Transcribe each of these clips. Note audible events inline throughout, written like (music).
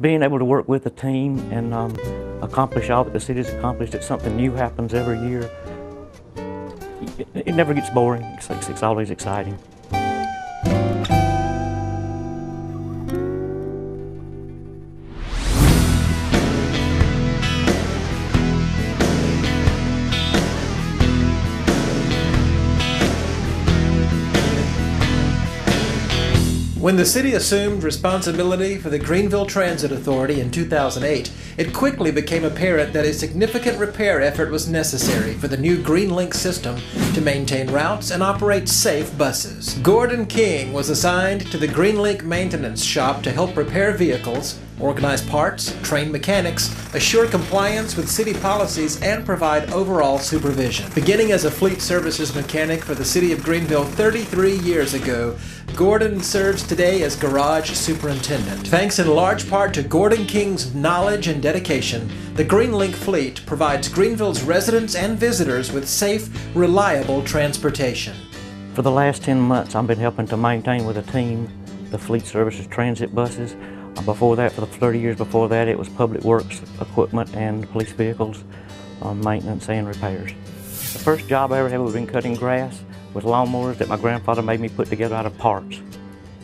being able to work with a team and um, accomplish all that the city's accomplished, that something new happens every year. It, it never gets boring. It's, it's, it's always exciting. When the city assumed responsibility for the Greenville Transit Authority in 2008, it quickly became apparent that a significant repair effort was necessary for the new GreenLink system to maintain routes and operate safe buses. Gordon King was assigned to the GreenLink maintenance shop to help repair vehicles, organize parts, train mechanics, assure compliance with city policies, and provide overall supervision. Beginning as a fleet services mechanic for the city of Greenville 33 years ago, Gordon serves today as garage superintendent. Thanks in large part to Gordon King's knowledge and dedication, the GreenLink fleet provides Greenville's residents and visitors with safe, reliable transportation. For the last 10 months, I've been helping to maintain with a team the fleet services transit buses. Before that, for the 30 years before that, it was public works equipment and police vehicles, um, maintenance and repairs. The first job I ever had was in cutting grass with lawnmowers that my grandfather made me put together out of parts.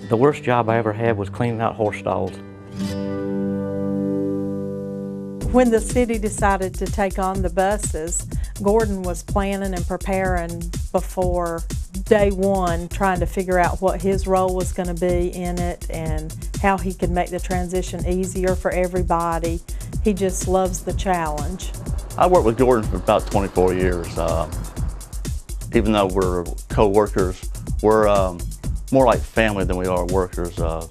The worst job I ever had was cleaning out horse stalls. When the city decided to take on the buses, Gordon was planning and preparing before day one, trying to figure out what his role was going to be in it and how he could make the transition easier for everybody. He just loves the challenge. I worked with Gordon for about 24 years. Um, even though we're co-workers, we're um, more like family than we are workers. Uh,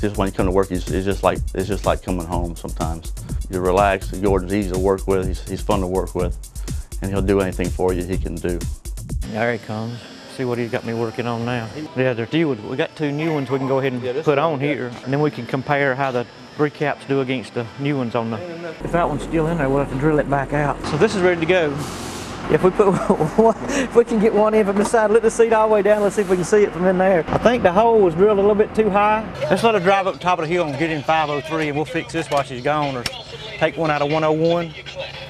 just when you come to work, it's, it's just like it's just like coming home. Sometimes you're relaxed. Gordon's easy to work with. He's, he's fun to work with, and he'll do anything for you he can do. There he comes. See what he's got me working on now. Yeah, there's two. We got two new ones we can go ahead and put on here, and then we can compare how the recaps do against the new ones on the. If that one's still in there, we'll have to drill it back out. So this is ready to go. If we put (laughs) one, if we can get one in from the side, let the seat all the way down. Let's see if we can see it from in there. I think the hole was drilled a little bit too high. Let's let her drive up top of the hill and get in 503, and we'll fix this while she's gone, or take one out of 101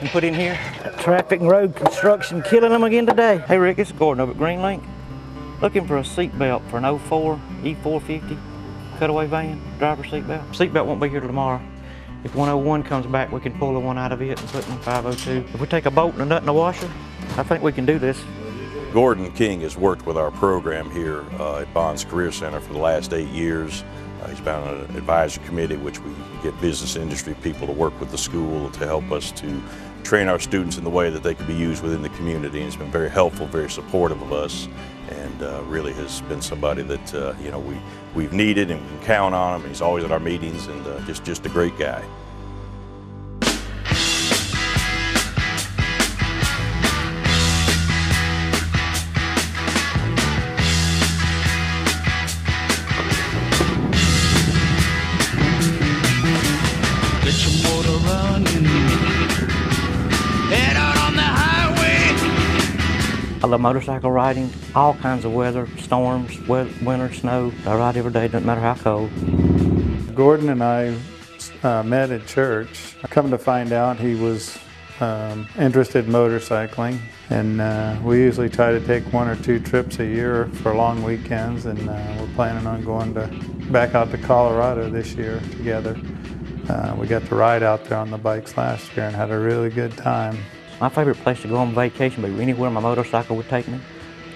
and put in here. Traffic and road construction killing them again today. Hey Rick, it's Gordon over at GreenLink. Looking for a seat belt for an 04 E450 cutaway van, driver seat belt. Seat belt won't be here till tomorrow. If 101 comes back, we can pull the one out of it and put in 502. If we take a bolt and a nut in the washer, I think we can do this. Gordon King has worked with our program here uh, at Bonds Career Center for the last eight years. Uh, he's been on an advisory committee, which we get business industry people to work with the school to help us to train our students in the way that they can be used within the community. And he's been very helpful, very supportive of us, and uh, really has been somebody that uh, you know we we've needed and we can count on him. He's always at our meetings and uh, just just a great guy. I love motorcycle riding, all kinds of weather, storms, winter, snow. I ride every day, doesn't matter how cold. Gordon and I uh, met at church. Come to find out, he was um, interested in motorcycling, and uh, we usually try to take one or two trips a year for long weekends. And uh, we're planning on going to back out to Colorado this year together. Uh, we got to ride out there on the bikes last year and had a really good time. My favorite place to go on vacation would be anywhere my motorcycle would take me.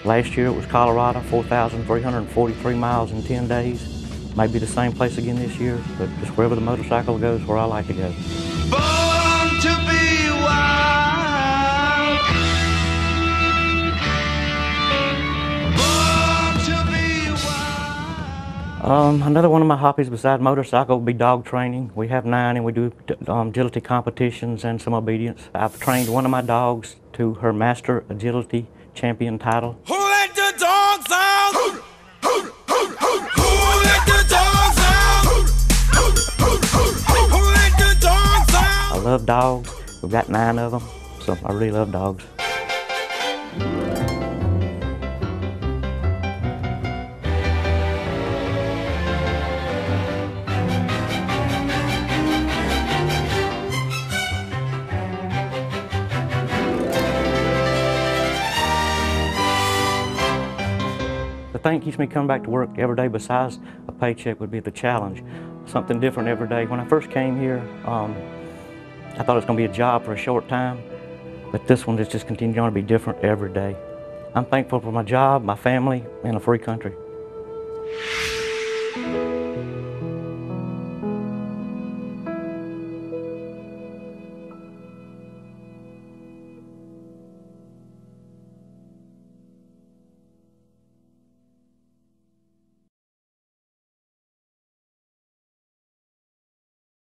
Last year it was Colorado, 4,343 miles in 10 days. Maybe the same place again this year, but just wherever the motorcycle goes, where I like to go. Um, another one of my hobbies besides motorcycle would be dog training. We have nine and we do um, agility competitions and some obedience. I've trained one of my dogs to her master agility champion title. Who let the dogs out? Who let the dogs out? Who let the dogs out? I love dogs. We've got nine of them, so I really love dogs. Thing that keeps me coming back to work every day besides a paycheck would be the challenge. Something different every day. When I first came here, um, I thought it was going to be a job for a short time, but this one is just continuing on to be different every day. I'm thankful for my job, my family, and a free country.